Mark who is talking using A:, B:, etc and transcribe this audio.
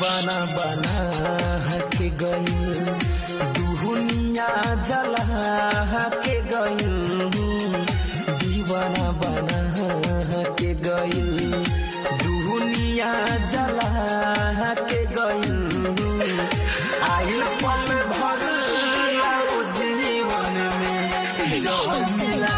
A: दीवाना बना के गई दुनिया जला के गई दीवाना बना के गई दुनिया जला के गई आई पल भर जीवन में। जहर मिला